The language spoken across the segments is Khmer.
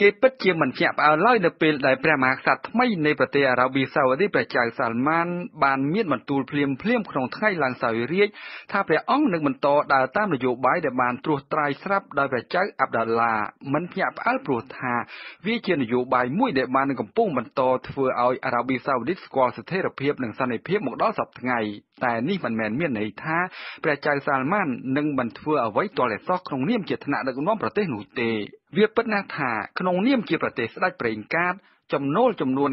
គេពិតជាមិនភ្ញាក់ផ្អើលឡើយនៅពេលដែលព្រះមហាក្សត្រថ្មីនៃប្រទេសអារ៉ាប៊ីសាអូឌីព្រះចៅសាល់ម៉ានបានមានបន្ទូលភ្លាមភ្លាមក្នុងថ្ងៃឡើងសោយរាជ្យថាព្រះអង្គនឹងបន្តដើរតាមនយោបាយដែលបានត្រួសត្រាយស្រាប់ដោយព្រះចៅអាប់ដាឡាមិនភ្ញាក់ផ្អើលព្រោះថាវាជានយោបាយមួយដែលបានកំពុងបន្តធ្វើឲ្យអារ៉ាប៊ីសាអូឌីស្គាល់ស្ថិរភាពនិងសន្តិភាពមកដល់សប្តាហ៍ថ្ងៃ តែនេះមិនមែនមានន័យថាព្រះចៅសាល់ម៉ាននឹងមិនធ្វើអ្វីទាល់តែសោះក្នុងនាមជាថ្នាក់ដឹកនាំប្រទេសនោះទេ វាពិតណាស់ថាក្នុងនាមជាប្រទេសស្ដេចប្រេងកាតចំណូលចំនួន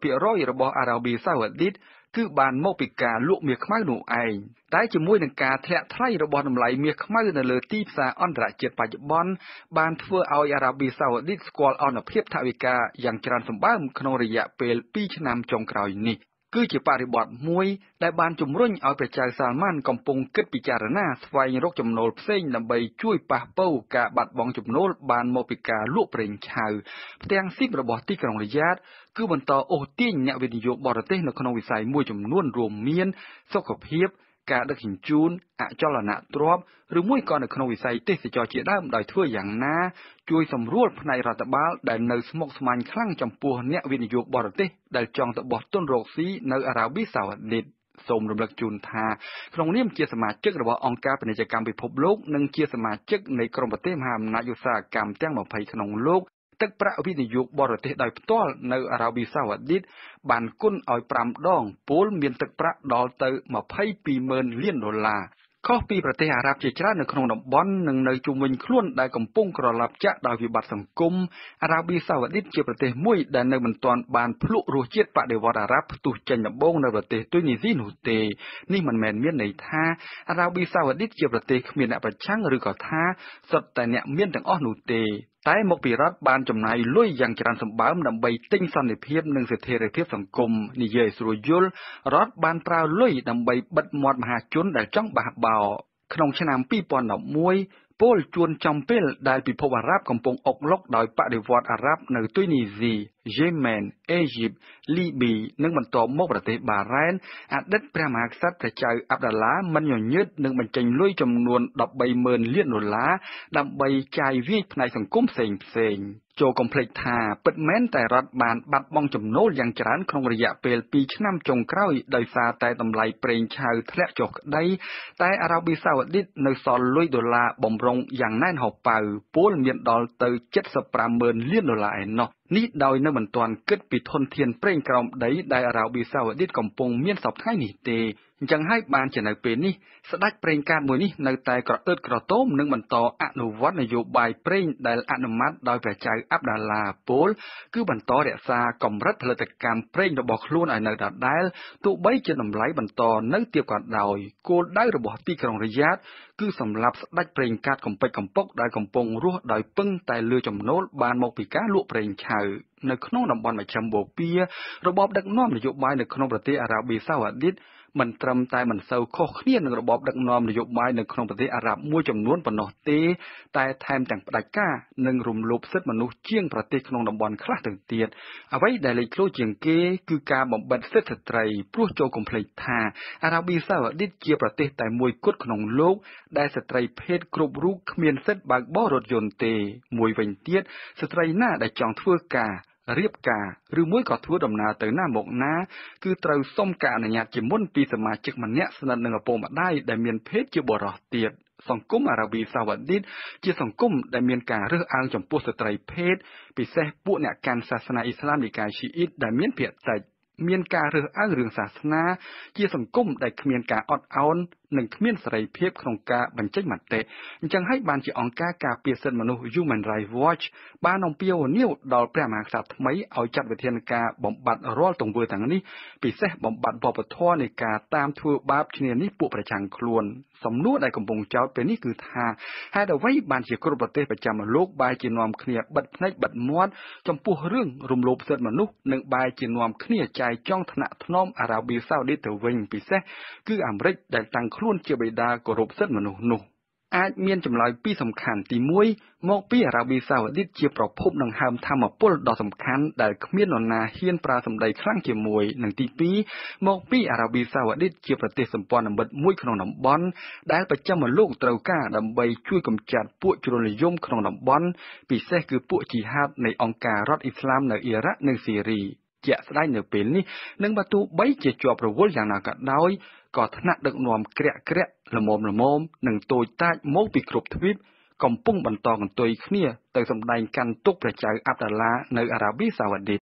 90%របស់អារ៉ាប៊ីសាអូឌីតគឺបានមកពីការលក់មាសខ្មៅនោះឯងតែជាមួយនឹងការធ្លាក់ថ្លៃរបស់តម្លៃមាសខ្មៅនៅលើទីផ្សារអន្តរជាតិបច្ចុប្បន្នបានធ្វើឲ្យអារ៉ាប៊ីសាអូឌីតស្គាល់អនុភាពថវិកាយ៉ាងច្រើនសម្បើមក្នុងរយៈពេល2ឆ្នាំចុងក្រោយនេះ គឺជាបរិបទមួយដែលបានជំរុញឲ្យព្រះចៅសាល់ម៉ាន់កំពុងគិតពិចារណាស្វែងរកចំណូលផ្សេងដើម្បីជួយប៉ះប៉ូវការបាត់បង់ចំណូលបានមកពីការលក់ប្រេងឆៅផ្ទាំងស៊ីបរបស់ទីក្រុងរីយ៉ាតគឺបន្តអូសទាញអ្នកវិនិយោគបរទេសនៅក្នុងវិស័យមួយចំនួនរួមមាន សុខភាព ការដឹកជញ្ជូន អចលនទ្រព្យ ឬមួយក៏នៅក្នុងវិស័យទេសចរជាដើមដោយធ្វើយ៉ាងណា ជួយសម្រួលផ្នែករដ្ឋបាលដែលនៅស្មុគស្មាញខ្លាំងចំពោះអ្នកវិនិយោគបរទេសដែលចង់ទៅបោះទុនរកស៊ីនៅអារ៉ាប៊ីសាអូឌីតសូមរំលឹកជូនថាក្នុងនាមជាសមាជិករបស់អង្គការពាណិជ្ជកម្មពិភពលោកនិងជាសមាជិកនៃក្រុមប្រទេសមហាអំណាចឧស្សាហកម្មទាំង20ក្នុងលោក ទឹកប្រាក់វិនិយោគបរទេសដោយផ្ទាល់នៅអារ៉ាប៊ីសាអូឌីតបានគុណឲ្យ5ដងពលមានទឹកប្រាក់ដល់ទៅ22ម៉ឺនលានដុល្លារខុសពីប្រទេសអារ៉ាប់ជាច្រើននៅក្នុងតំបន់និងនៅជុំវិញខ្លួនដែលកំពុងក្រឡាប់ចាក់ដោយវិបត្តិសង្គមអារ៉ាប៊ីសាអូឌីតជាប្រទេសមួយដែលនៅមិនទាន់បានភ្លក់រសជាតិបដិវត្តអារ៉ាប់ផ្ទុះចេញដំបូងនៅប្រទេសទុយនីស៊ីនោះទេនេះមិនមែនមានន័យថាអារ៉ាប៊ីសាអូឌីតជាប្រទេសគ្មានអ្នកប្រឆាំងឬក៏ថាសុទ្ធតែអ្នកមានទាំងអស់នោះទេតែមកពីរដ្ឋបានចំណាយលុយយ៉ាងច្រើនសម្បើមដើម្បីទិញសន្តិភាពនិងស្ថិរភាពសង្គមនិយាយស្រួលយល់រដ្ឋបានប្រើលុយដើម្បីបិទមាត់មហាជនដែលចង់បះបោរក្នុងឆ្នាំ2011ពលជួនចំពេលដែលពិភពអារ៉ាប់កំពុងអុកឡុកដោយបដិវត្តអារ៉ាប់នៅទុយនីស៊ី យេម៉ែន អេស៊ីប លីប៊ី និងបន្តមកប្រទេសបារ៉ែន អតីតព្រះមហាក្សត្រព្រះចៅអាប់ដាឡាមិនញញើតនឹងបញ្ចេញលុយចំនួន130,000លានដុល្លារដើម្បីចាយវាយផ្នែកសង្គមផ្សេងផ្សេងចូលកុំភ្លេចថាពិតមែនតែរដ្ឋបានបាត់បង់ចំណូលយ៉ាងច្រើនក្នុងរយៈពេល2ឆ្នាំចុងក្រោយដោយសារតែតម្លៃប្រេងឆៅធ្លាក់ចុះក្តីតែអារ៉ាប៊ីសាអូឌីតនៅសល់លុយដុល្លារបំរុងយ៉ាងណែនហោប៉ៅពលមានដល់ទៅ75ម៉ឺនលានដុល្លារឯណោះនេះដោយនៅមិនទាន់គិតពីធនធានប្រេងក្រោមដីដែលអារ៉ាប៊ីសាអូឌីតកំពុងមានសពថ្ងៃនេះទេ អញ្ចឹងហើយបានជានៅពេលនេះស្ដេចប្រេងកាតមួយនេះនៅតែក្រអឺតក្រទមនឹងបន្តអនុវត្តនយោបាយប្រេងដែលអនុម័តដោយព្រះចៅអាប់ដាឡាពលគឺបន្តរក្សាកម្រិតផលិតកម្មប្រេងរបស់ខ្លួនឲ្យនៅដដែលទោះបីជាតម្លៃបន្តនៅទាបក៏ដោយគោលដៅរបស់ទីក្រុងរីយ៉ាតគឺសម្រាប់ស្ដេចប្រេងកាតកំពេចកំពុកដែលកំពុងរស់ដោយពឹងតែលើចំណូលបានមកពីការលក់ប្រេងឆៅនៅក្នុងតំបន់មជ្ឈិមបូព៌ារបបដឹកនាំនយោបាយនៅក្នុងប្រទេសអារ៉ាប៊ីសាអូឌីត មិនត្រឹមតែមិនសូវខុសគ្នានឹងរបបដឹកនាំនយោបាយនៅក្នុងប្រទេសអារ៉ាប់មួយចំនួនប៉ុណ្ណោះទេ តែថែមទាំងផ្ដាច់ការនិងរំលោភសិទ្ធិមនុស្សជាងប្រទេសក្នុងតំបន់ខ្លះទៅទៀតអ្វីដែលលេចធ្លោជាងគេគឺការបំបិទសិទ្ធិស្ត្រីព្រោះចូលកុំភ្លេចថាអារ៉ាប៊ីសាអូឌីតជាប្រទេសតែមួយគត់ក្នុងលោក ដែលស្ត្រីភេទគ្រប់រូបគ្មានសិទ្ធិបើកបររថយន្តទេ មួយវិញទៀតស្ត្រីណាដែលចង់ធ្វើការ រៀបការឬមួយក៏ធ្វើដំណើរទៅណាមកណា គឺត្រូវសុំការអនុញ្ញាតជាមុនពីសមាជិកម្នាក់ស្និទ្ធនឹងឪពុកម្ដាយដែលមានភេទជាបុរសទៀតសង្គមអារ៉ាប៊ីសាវ៉ាឌីតជាសង្គមដែលមានការរើសអើងចំពោះស្ត្រីភេទពិសេសពួកអ្នកកាន់សាសនាអ៊ីស្លាមនិកាយស៊ីអ៊ីតដែលមានភាគតិចមានការរើសអើងរឿងសាសនា ជាសង្គមដែលគ្មានការអត់ឱននិងគ្មានសេរីភាពក្នុងការបញ្ចេញមតិអញ្ចឹងហើយបានជាអង្គការការពារសិទ្ធិមនុស្ស Human Rights Watch បានអំពាវនាវដល់ព្រះមហាក្សត្រថ្មីឲ្យចាត់វិធានការបំបត្តិរាល់ទង្វើទាំងនេះពិសេសបំបត្តិវប្បធម៌នៃការតាមធ្វើបាបឈ្នានីសពួកប្រឆាំងខ្លួនសំណួរដែលកំពុងចោទពេលនេះគឺថាហេតុអ្វីបានជាគ្រប់ប្រទេសប្រចាំលោកបែរជានាំគ្នាបិទភ្នែកបិទមាត់ចំពោះរឿងរំលោភសិទ្ធិមនុស្សនិងបែរជានាំគ្នាចាយចង់ថ្នាក់ថ្នមអារ៉ាប៊ីសាអូឌីតទៅវិញពិសេសគឺអាមេរិកដែលតាំងខ្លួនជាបិតាគោរពសិទ្ធិមនុស្សនោះ។អាចមានចម្លើយពីរសំខាន់ទី1មកពីអារ៉ាប៊ីសាអូឌីតជាប្រភពដង្ហើមធម្មពលដ៏សំខាន់ដែលគ្មាននរណាហ៊ានប្រើសម្ដីខ្លាំងជាមួយនិងទី2មកពីអារ៉ាប៊ីសាអូឌីតជាប្រទេសសម្ព័ន្ធមិត្តមួយក្នុងតំបន់ដែលប្រចាំលោកត្រូវការដើម្បីជួយកម្ចាត់ពួកជ្រុលនិយមក្នុងតំបន់ពិសេសគឺពួកជីហាតនៃអង្គការរដ្ឋអ៊ីស្លាមនៅអ៊ីរ៉ាក់និងស៊ីរីជាក់ស្ដែងនៅពេលនេះនឹងបើទោះបីជាជាប់រវល់យ៉ាងណាក៏ដោយ ក៏ថ្នាក់ដឹកនាំក្រាក់ក្រាក់ល្មមល្មមនិងតូចតាចមកពីគ្រប់ទ្វីបកំពុងបន្តកន្ទុយគ្នាទៅសម្ដែងកាន់ទុកព្រះចៅអាប់ដាឡានៅអារ៉ាប៊ីសាអូឌីត